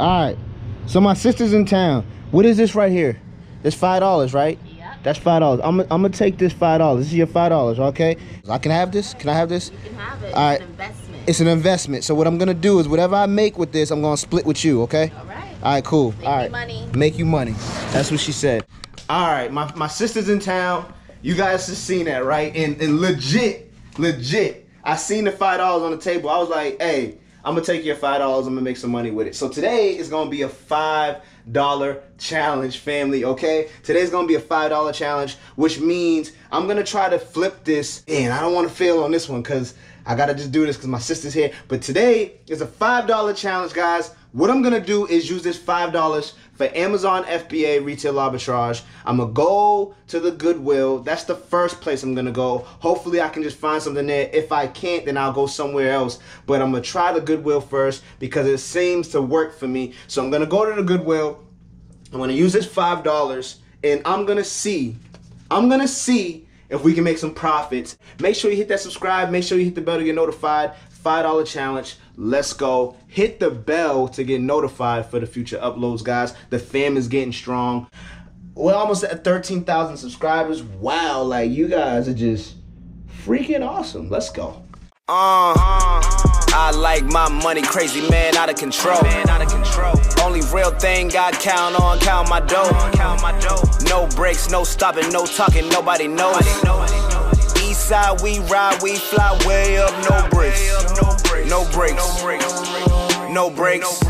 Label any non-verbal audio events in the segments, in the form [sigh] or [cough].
All right. So my sister's in town. What is this right here? It's five dollars, right? Yep. That's five dollars. I'm, I'm gonna take this five dollars. This is your five dollars, okay? I can have this. Can I have this? You can have it. All right. It's an investment. It's an investment. So what I'm gonna do is whatever I make with this, I'm gonna split with you, okay? All right. All right, cool. Make All me money. Make you money. That's what she said. All right, my, my sister's in town. You guys have seen that, right? And, and legit, legit. I seen the five dollars on the table. I was like, hey, I'm gonna take your five dollars. I'm gonna make some money with it. So today is gonna be a five dollar challenge, family. Okay, today's gonna be a five dollar challenge, which means I'm gonna try to flip this in. I don't want to fail on this one because I gotta just do this because my sister's here. But today is a five dollar challenge, guys. What I'm gonna do is use this five dollars for Amazon FBA retail arbitrage. I'm gonna go to the Goodwill. That's the first place I'm gonna go. Hopefully, I can just find something there. If I can't, then I'll go somewhere else. But I'm gonna try the Goodwill first because it seems to work for me. So I'm gonna go to the Goodwill. I'm gonna use this five dollars, and I'm gonna see. I'm gonna see if we can make some profits. Make sure you hit that subscribe. Make sure you hit the bell to get notified. Five dollar challenge. Let's go. Hit the bell to get notified for the future uploads, guys. The fam is getting strong. We're almost at 13,000 subscribers. Wow, like you guys are just freaking awesome. Let's go. Uh, I like my money crazy, man, out of control. Man, out of control. Only real thing I count on, count my dough. Count my dough. No breaks, no stopping, no talking, nobody knows. East side, we ride, we fly way up, no breaks. No breaks. No breaks.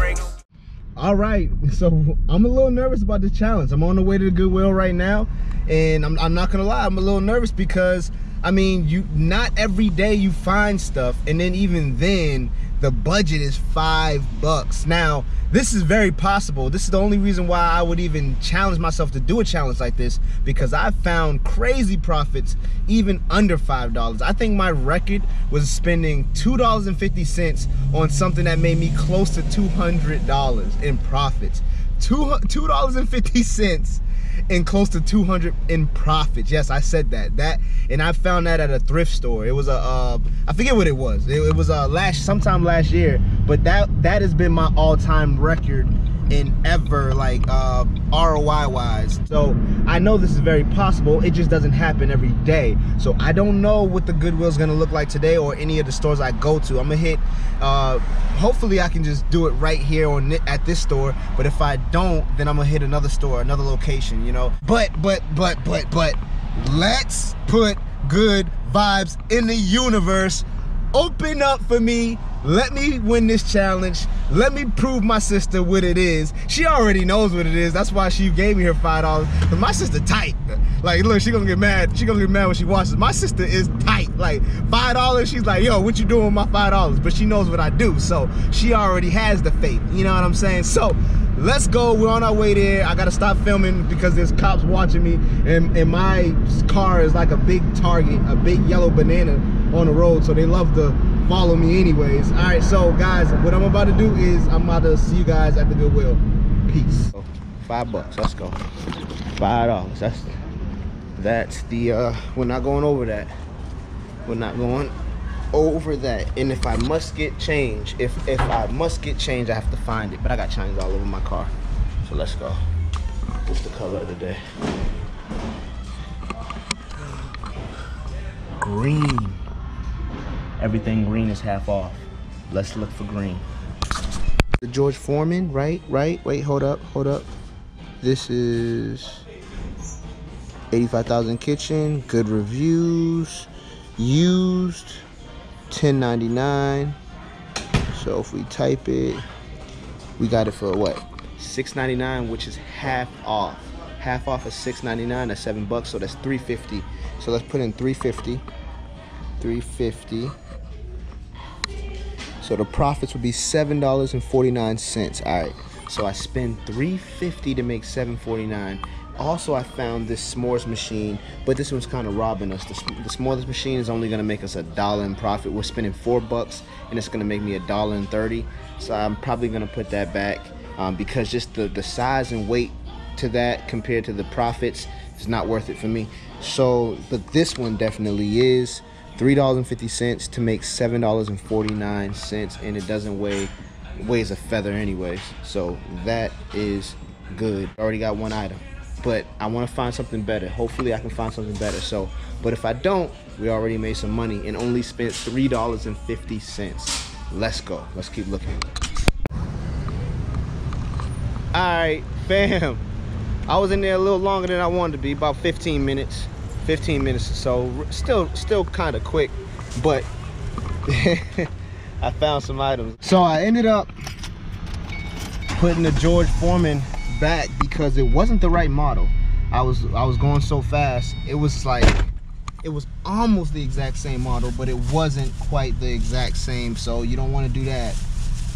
All right, so I'm a little nervous about this challenge. I'm on the way to the Goodwill right now, and I'm, I'm not gonna lie, I'm a little nervous because I mean, you not every day you find stuff, and then even then, the budget is five bucks. Now, this is very possible. This is the only reason why I would even challenge myself to do a challenge like this because I found crazy profits even under five dollars. I think my record was spending two dollars and fifty cents on something that made me close to two hundred dollars in profits. Two two dollars and fifty cents and close to 200 in profits. Yes, I said that. That and I found that at a thrift store. It was a uh, I forget what it was. It, it was a uh, last sometime last year, but that that has been my all-time record in ever like uh, ROI wise. So I know this is very possible. It just doesn't happen every day. So I don't know what the Goodwill is gonna look like today or any of the stores I go to. I'm gonna hit. Uh, hopefully I can just do it right here on at this store. But if I don't, then I'm gonna hit another store, another location. You know. But but but but but let's put good vibes in the universe. Open up for me. Let me win this challenge. Let me prove my sister what it is. She already knows what it is. That's why she gave me her five dollars. Cause my sister tight. Like, look, she gonna get mad. She gonna get mad when she watches. My sister is tight. Like five dollars. She's like, yo, what you doing with my five dollars? But she knows what I do, so she already has the faith. You know what I'm saying? So let's go. We're on our way there. I gotta stop filming because there's cops watching me, and and my car is like a big target, a big yellow banana on the road, so they love to follow me anyways. All right, so guys, what I'm about to do is I'm about to see you guys at the Goodwill. Peace. Five bucks, let's go. Five dollars, that's, that's the, uh, we're not going over that. We're not going over that. And if I must get change, if, if I must get change, I have to find it. But I got change all over my car. So let's go. What's the color of the day? Green. Everything green is half off. Let's look for green. The George Foreman, right? Right? Wait, hold up, hold up. This is 85,000 kitchen, good reviews, used, 10.99. So if we type it, we got it for what? 6.99, which is half off. Half off is 6.99. That's seven bucks, so that's 350. So let's put in 350. 350. So the profits would be seven dollars and forty nine cents. All right. So I spend 350 to make 749. Also, I found this s'mores machine, but this one's kind of robbing us. The, the s'mores machine is only gonna make us a dollar in profit. We're spending four bucks, and it's gonna make me a dollar and thirty. So I'm probably gonna put that back um, because just the the size and weight to that compared to the profits is not worth it for me. So, but this one definitely is. $3.50 to make $7.49 and it doesn't weigh weighs a feather anyways. So that is good. Already got one item. But I want to find something better. Hopefully I can find something better. So, but if I don't, we already made some money and only spent $3.50. Let's go. Let's keep looking. All right, fam. I was in there a little longer than I wanted to be, about 15 minutes. 15 minutes or so. Still, still kind of quick, but [laughs] I found some items. So I ended up putting the George Foreman back because it wasn't the right model. I was I was going so fast. It was like it was almost the exact same model, but it wasn't quite the exact same. So you don't want to do that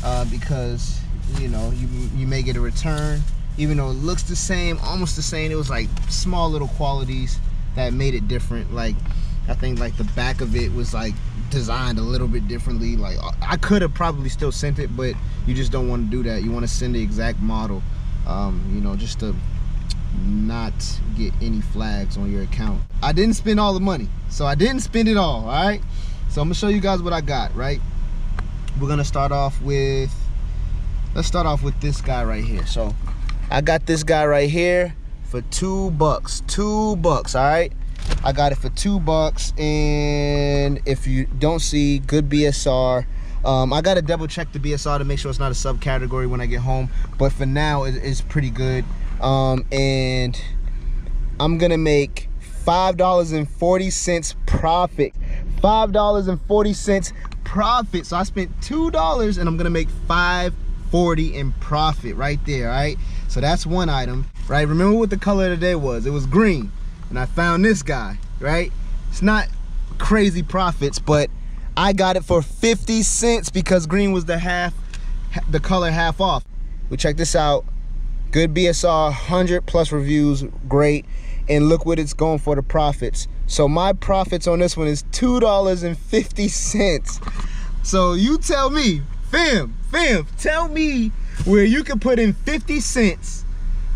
uh, because you know you you may get a return, even though it looks the same, almost the same. It was like small little qualities that made it different. Like I think like the back of it was like designed a little bit differently. Like I could have probably still sent it, but you just don't want to do that. You want to send the exact model, um, you know, just to not get any flags on your account. I didn't spend all the money, so I didn't spend it all, all right? So I'm gonna show you guys what I got, right? We're gonna start off with, let's start off with this guy right here. So I got this guy right here for two bucks, two bucks, all right? I got it for two bucks, and if you don't see, good BSR. Um, I gotta double check the BSR to make sure it's not a subcategory when I get home, but for now, it, it's pretty good um, and I'm gonna make $5.40 profit. $5.40 profit. So I spent $2 and I'm gonna make 540 in profit right there, right? So that's one item, right? Remember what the color of the day was? It was green. And I found this guy, right? It's not crazy profits, but I got it for 50 cents because green was the half, the color half off. We check this out good bsr 100 plus reviews great and look what it's going for the profits so my profits on this one is two dollars and 50 cents so you tell me fam fam tell me where you can put in 50 cents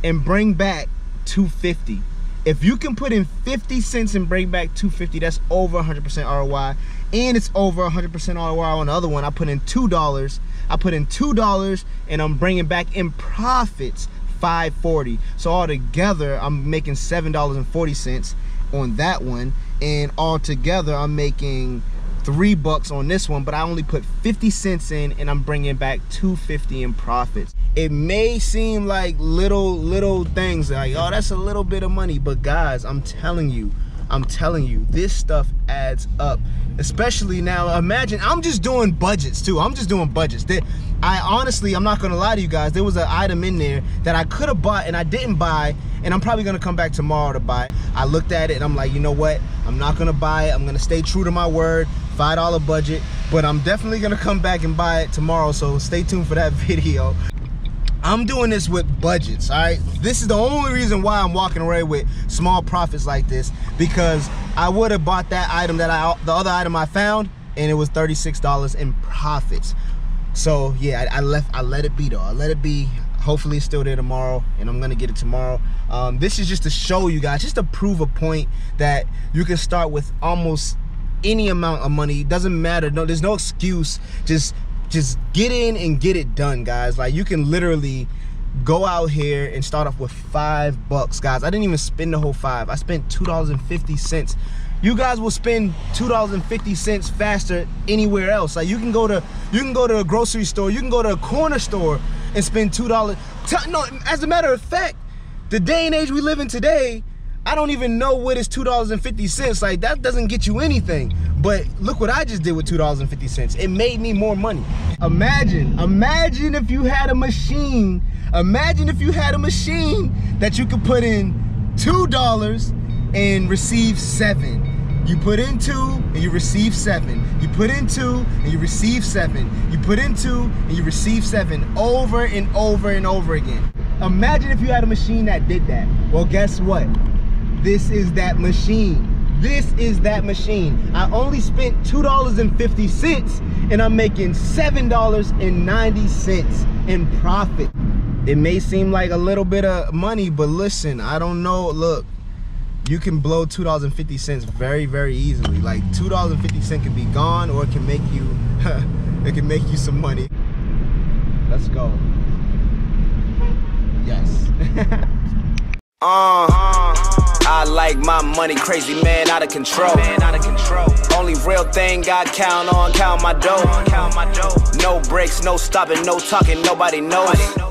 and bring back 250 if you can put in 50 cents and bring back 250 that's over 100% roi and it's over 100% roi on the other one. I put in two dollars. I put in two dollars and i'm bringing back in profits 540 so altogether i'm making seven dollars and 40 cents on that one. And altogether i'm making three bucks on this one but i only put 50 cents in and i'm bringing back 250 in profits it may seem like little little things like oh that's a little bit of money but guys i'm telling you i'm telling you this stuff adds up especially now imagine i'm just doing budgets too i'm just doing budgets I honestly, I'm not gonna lie to you guys, there was an item in there that I could have bought and I didn't buy, and I'm probably gonna come back tomorrow to buy. I looked at it and I'm like, you know what? I'm not gonna buy it. I'm gonna stay true to my word, $5 budget, but I'm definitely gonna come back and buy it tomorrow, so stay tuned for that [laughs] video. I'm doing this with budgets, all right? This is the only reason why I'm walking away with small profits like this, because I would have bought that item that I, the other item I found, and it was $36 in profits so yeah I, I, left i let it be though i let it be hopefully it's still there tomorrow and i'm gonna get it tomorrow um, this is just to show you guys just to prove a point that you can start with almost any amount of money doesn't matter. No there's no excuse. Just just get in and get it done guys. Like you can literally go out here and start off with five bucks guys. I didn't even spend the whole five. I spent two dollars and fifty cents. You guys will spend $2.50 faster anywhere else. Like you can go to you can go to a grocery store, you can go to a corner store and spend $2. No, as a matter of fact, the day and age we live in today, I don't even know what is $2.50. Like that doesn't get you anything. But look what I just did with $2.50. It made me more money. Imagine, imagine if you had a machine, imagine if you had a machine that you could put in $2 and receive seven. You put in two and you receive seven. You put in two and you receive seven. You put in two and you receive seven over and over and over again. Imagine if you had a machine that did that. Well, guess what? This is that machine. This is that machine. I only spent $2.50 and I'm making $7.90 in profit. It may seem like a little bit of money, but listen, I don't know. Look, you can blow two dollars and fifty cents very very easily like two dollars and fifty cent can be gone or it can make you [laughs] it can make you some money Let's go. Yes. [laughs] Uh, I like my money crazy, man, out of control. Man, out of control. Only real thing I count on, count my dough. Count my dough. No breaks, no stopping, no talking, nobody knows.